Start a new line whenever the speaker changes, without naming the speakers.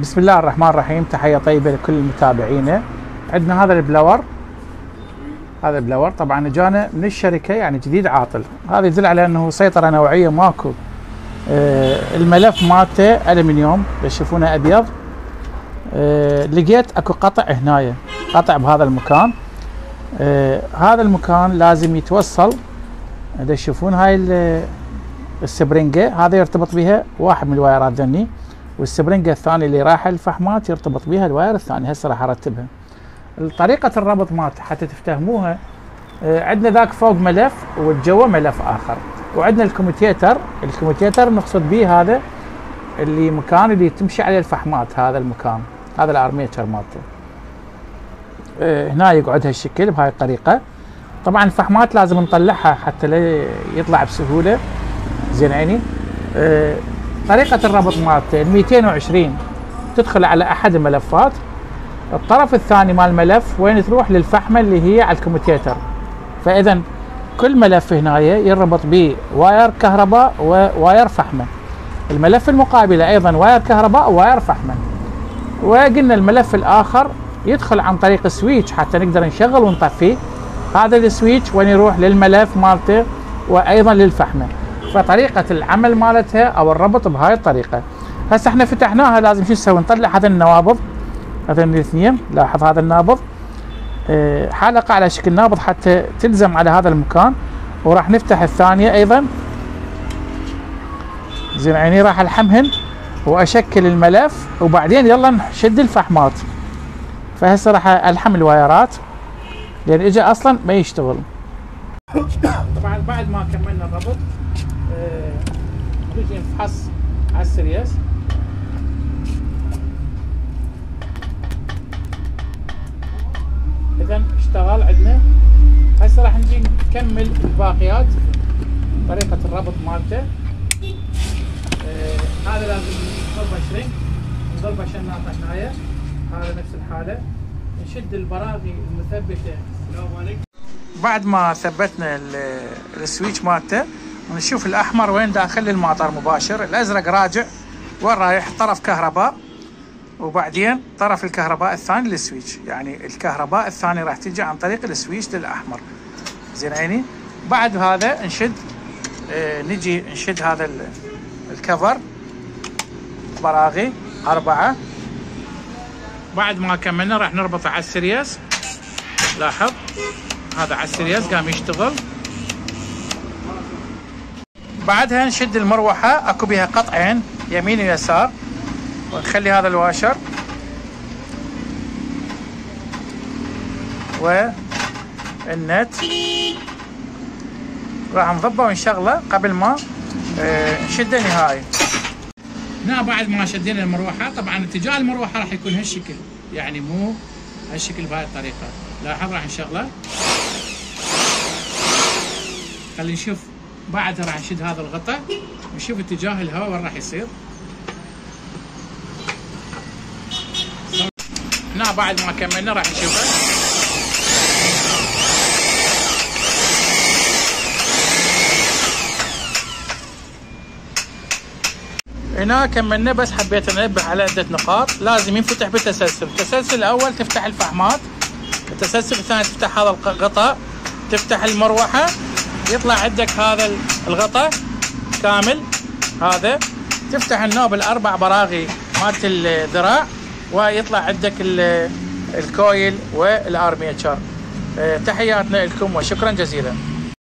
بسم الله الرحمن الرحيم. تحية طيبة لكل متابعينا عندنا هذا البلور هذا البلور طبعا اجانا من الشركة يعني جديد عاطل. هذا يدل على أنه سيطرة نوعية ماكو آه الملف مالته الومنيوم تشوفونه أبيض. آه لقيت أكو قطع هنايا قطع بهذا المكان. آه هذا المكان لازم يتوصل. تشوفون هاي السبرنجة هذا يرتبط بها واحد من الوايرات ذني. والسبرنجة الثاني اللي رايحة الفحمات يرتبط بها ال wire الثاني هسه راح ارتبها. طريقة الربط مالته حتى تفتهموها آه، عندنا ذاك فوق ملف والجوا ملف آخر. وعندنا ال commutator ال commutator نقصد به هذا اللي مكان اللي تمشي عليه الفحمات هذا المكان هذا ال armature مالته. آه، هنا يقعد هالشكل بهاي الطريقة. طبعا الفحمات لازم نطلعها حتى لا يطلع بسهولة. زين عيني. آه، طريقة الربط مالته ال 220 تدخل على أحد الملفات. الطرف الثاني مال الملف وين تروح للفحمة اللي هي على ال commutator فإذا كل ملف هنا يربط ب wire كهرباء و wire فحمة. الملف المقابل أيضا wire كهرباء و wire فحمة. وقلنا الملف الآخر يدخل عن طريق switch حتى نقدر نشغل ونطفي. هذا ال switch وين يروح للملف مالته وأيضا للفحمة. فطريقة العمل مالتها أو الربط بهاي الطريقة. هسه إحنا فتحناها لازم شو نسوي؟ نطلع هذا النوابض. هذا الاثنين لاحظ هذا النابض. آه حلقه على شكل نابض حتى تلزم على هذا المكان. وراح نفتح الثانية أيضا. زين عيني راح ألحمهن وأشكل الملف وبعدين يلا نشد الفحمات. فهسه راح ألحم الوايرات لأن اجى أصلا ما يشتغل. طبعا بعد ما كملنا الربط نجي نفحص على السريس إذا اشتغل عندنا. هسه راح نجي نكمل الباقيات. طريقة الربط مالته. آه هذا لازم نضربه shrink نضربه شناطة هنايا. هذا نفس الحالة. نشد البراغي المثبتة. بعد ما ثبتنا ال switch مالته ونشوف الأحمر وين داخل الماطر مباشر. الأزرق راجع وين رايح طرف كهرباء وبعدين طرف الكهرباء الثاني لل switch. يعني الكهرباء الثاني راح تجي عن طريق ال switch للأحمر. زين عيني؟ بعد هذا نشد آه نجي نشد هذا الكفر. براغي أربعة. بعد ما كملنا راح نربطه على السريس لاحظ؟ هذا على السريس قام يشتغل. بعدها نشد المروحة أكو بها قطعين يمين ويسار ونخلي هذا الواشر. والنت راح نضبه ونشغله قبل ما نشده نهائي. هنا بعد ما شدينا المروحة طبعا اتجاه المروحة راح يكون هالشكل يعني مو هالشكل بهاي الطريقة. لاحظ راح نشغله. خلينا نشوف. بعدها راح نشد هذا الغطاء ونشوف اتجاه الهواء وين راح يصير. هنا بعد ما كملنا راح نشوفه. هنا كملنا بس حبيت انبه على عدة نقاط. لازم ينفتح بالتسلسل. التسلسل الأول تفتح الفحمات التسلسل الثاني تفتح هذا الغطاء تفتح المروحة. يطلع عندك هذا الغطاء كامل هذا. تفتح النوب الأربع براغي مالت الذراع ويطلع عندك الكويل والأرميتشر. تحياتنا لكم وشكرا جزيلا.